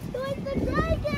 It was the dragon!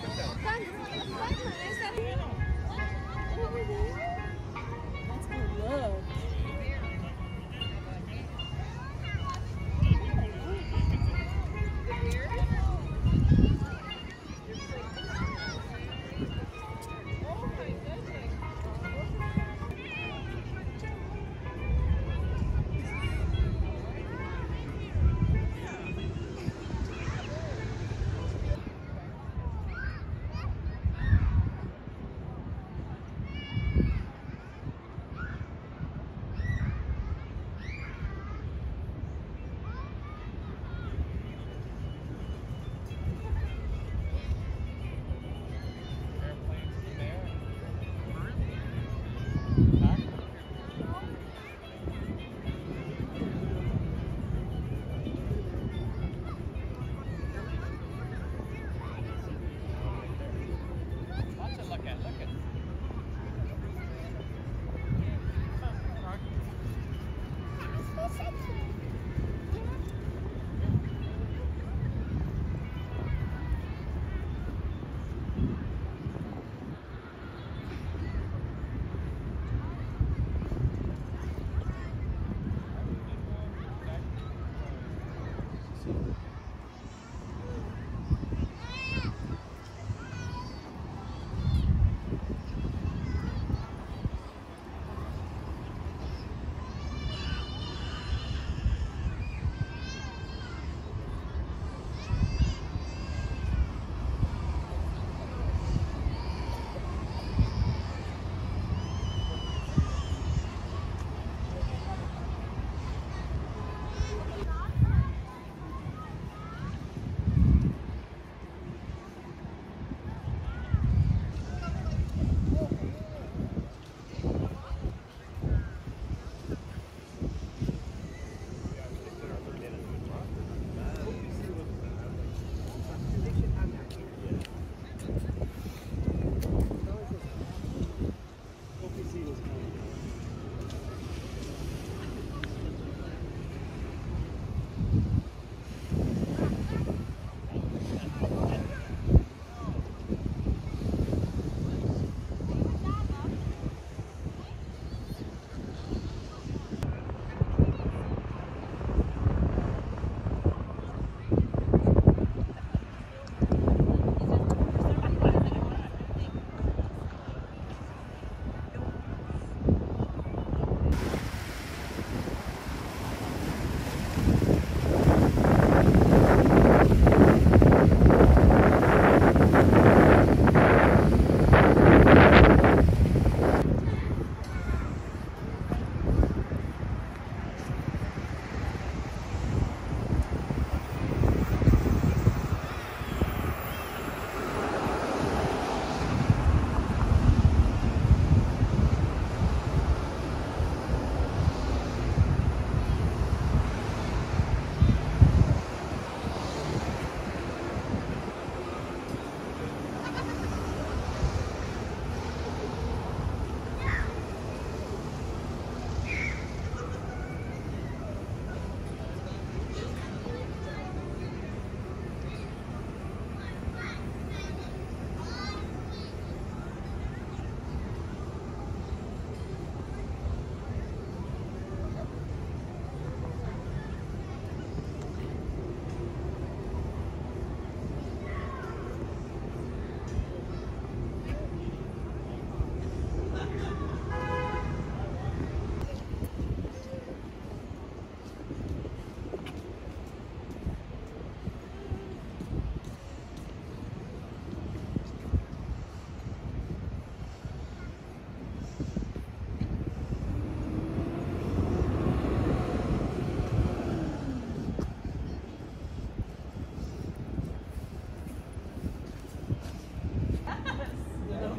Thank you.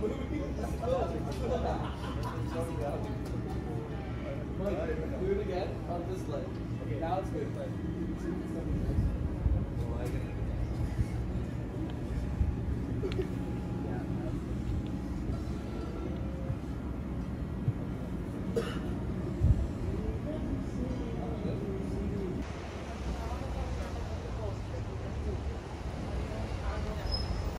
Do it again on this leg. Okay, now it's good.